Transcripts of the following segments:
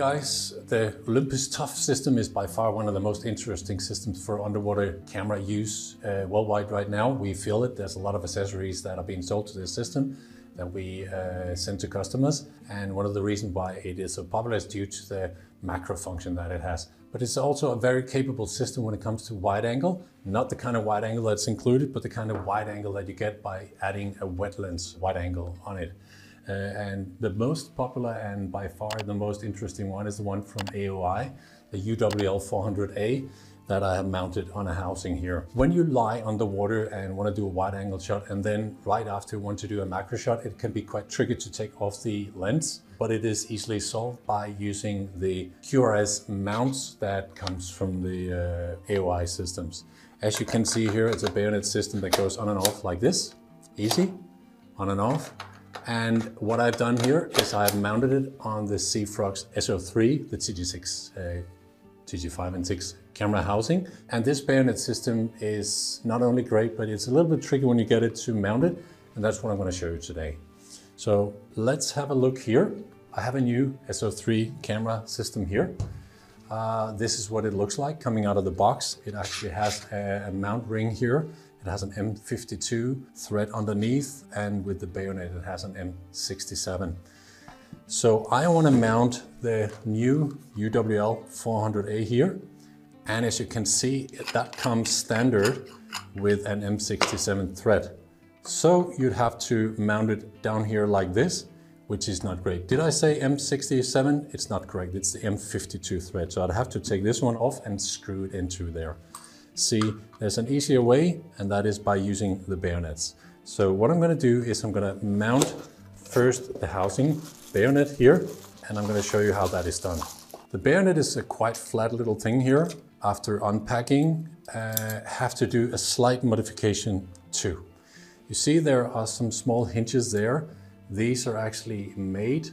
guys, the Olympus Tough system is by far one of the most interesting systems for underwater camera use uh, worldwide right now. We feel it. There's a lot of accessories that are being sold to this system that we uh, send to customers. And one of the reasons why it is so popular is due to the macro function that it has. But it's also a very capable system when it comes to wide angle, not the kind of wide angle that's included, but the kind of wide angle that you get by adding a wet lens wide angle on it. Uh, and the most popular and by far the most interesting one is the one from AOI, the UWL 400A that I have mounted on a housing here. When you lie underwater and want to do a wide angle shot and then right after want to do a macro shot, it can be quite tricky to take off the lens, but it is easily solved by using the QRS mounts that comes from the uh, AOI systems. As you can see here, it's a bayonet system that goes on and off like this, easy, on and off. And what I've done here is I've mounted it on the Seafrogs SO3, the TG6, uh, TG5 and 6 camera housing. And this bayonet system is not only great, but it's a little bit tricky when you get it to mount it. And that's what I'm gonna show you today. So let's have a look here. I have a new SO3 camera system here. Uh, this is what it looks like coming out of the box. It actually has a, a mount ring here. It has an M52 thread underneath and with the bayonet it has an M67. So I want to mount the new UWL 400A here. And as you can see, that comes standard with an M67 thread. So you'd have to mount it down here like this, which is not great. Did I say M67? It's not correct, it's the M52 thread. So I'd have to take this one off and screw it into there. See, there's an easier way, and that is by using the bayonets. So what I'm gonna do is I'm gonna mount first the housing bayonet here, and I'm gonna show you how that is done. The bayonet is a quite flat little thing here. After unpacking, uh, have to do a slight modification too. You see there are some small hinges there. These are actually made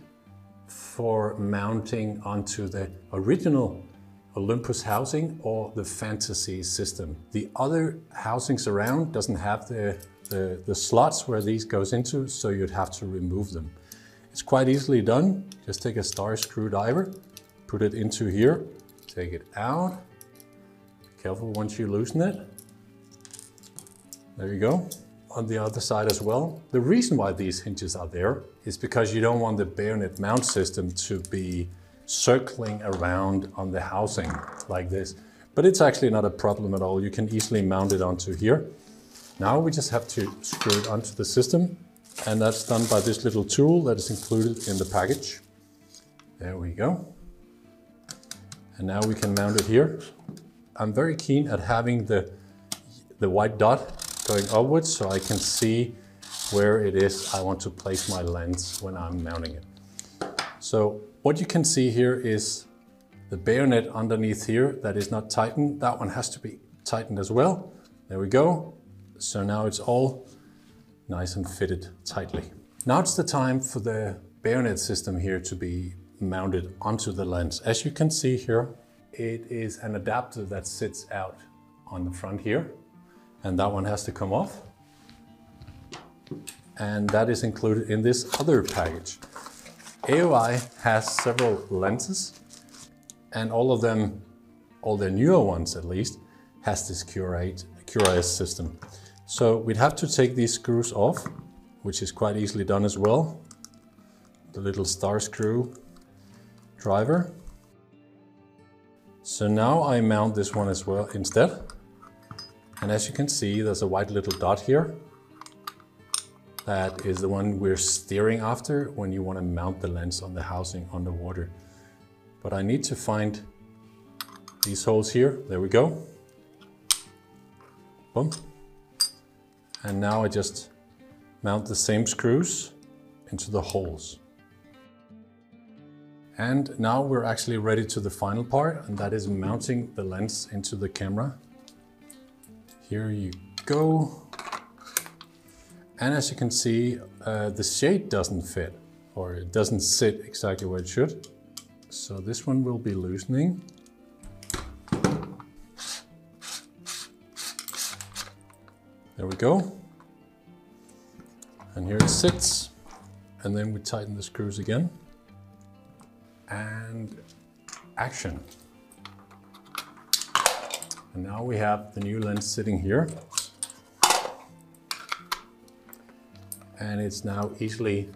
for mounting onto the original Olympus housing or the Fantasy system. The other housings around doesn't have the, the, the slots where these goes into, so you'd have to remove them. It's quite easily done. Just take a star screwdriver, put it into here, take it out. Careful once you loosen it. There you go. On the other side as well. The reason why these hinges are there is because you don't want the bayonet mount system to be circling around on the housing like this. But it's actually not a problem at all. You can easily mount it onto here. Now we just have to screw it onto the system and that's done by this little tool that is included in the package. There we go. And now we can mount it here. I'm very keen at having the, the white dot going upwards so I can see where it is I want to place my lens when I'm mounting it. So what you can see here is the bayonet underneath here that is not tightened. That one has to be tightened as well. There we go. So now it's all nice and fitted tightly. Now it's the time for the bayonet system here to be mounted onto the lens. As you can see here, it is an adapter that sits out on the front here and that one has to come off. And that is included in this other package. AOI has several lenses and all of them, all the newer ones at least, has this QR8, QRS system. So we'd have to take these screws off, which is quite easily done as well. The little star screw driver. So now I mount this one as well instead. And as you can see, there's a white little dot here. That is the one we're steering after when you want to mount the lens on the housing underwater. But I need to find these holes here. There we go. Boom. And now I just mount the same screws into the holes. And now we're actually ready to the final part, and that is mounting the lens into the camera. Here you go. And as you can see, uh, the shade doesn't fit, or it doesn't sit exactly where it should. So this one will be loosening. There we go. And here it sits. And then we tighten the screws again. And action. And now we have the new lens sitting here. And it's now easily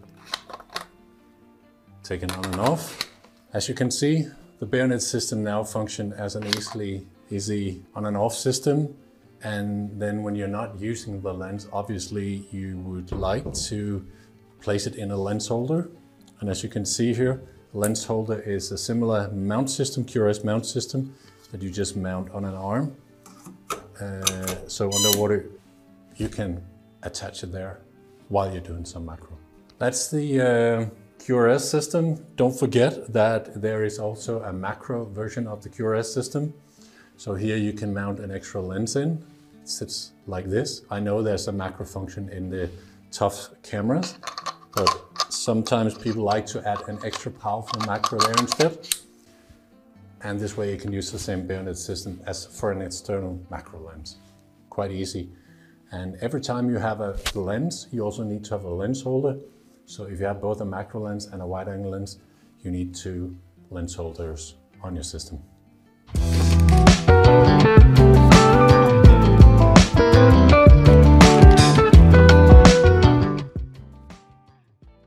taken on and off. As you can see, the bayonet system now function as an easily easy on and off system. And then when you're not using the lens, obviously you would like to place it in a lens holder. And as you can see here, lens holder is a similar mount system, QRS mount system that you just mount on an arm. Uh, so underwater, you can attach it there while you're doing some macro. That's the uh, QRS system. Don't forget that there is also a macro version of the QRS system. So here you can mount an extra lens in. It sits like this. I know there's a macro function in the Tough cameras, but sometimes people like to add an extra powerful macro there instead. And this way you can use the same bayonet system as for an external macro lens. Quite easy. And every time you have a lens, you also need to have a lens holder. So if you have both a macro lens and a wide angle lens, you need two lens holders on your system.